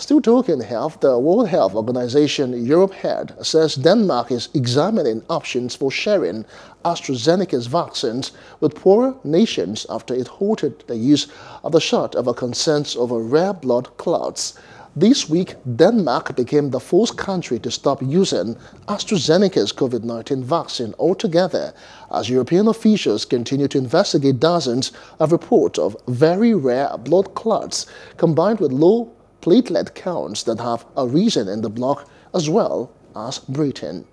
Still talking health, the World Health Organization Europe head says Denmark is examining options for sharing AstraZeneca's vaccines with poorer nations after it halted the use of the shot over concerns over rare blood clots. This week, Denmark became the fourth country to stop using AstraZeneca's COVID 19 vaccine altogether as European officials continue to investigate dozens of reports of very rare blood clots combined with low platelet counts that have arisen in the bloc as well as Britain.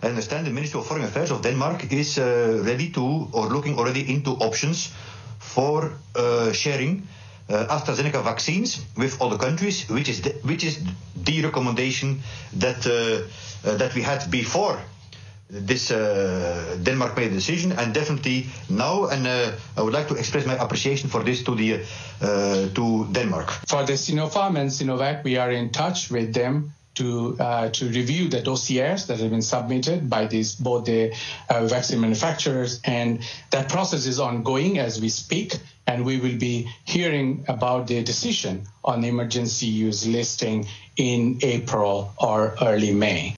I understand the Ministry of Foreign Affairs of Denmark is uh, ready to or looking already into options for uh, sharing uh, AstraZeneca vaccines with other countries, which is the, which is the recommendation that uh, uh, that we had before this uh, Denmark made a decision, and definitely now, and uh, I would like to express my appreciation for this to the uh, to Denmark. For the Sinopharm and Sinovac, we are in touch with them to uh, to review the dossiers that have been submitted by these both the uh, vaccine manufacturers, and that process is ongoing as we speak. And we will be hearing about the decision on emergency use listing in April or early May.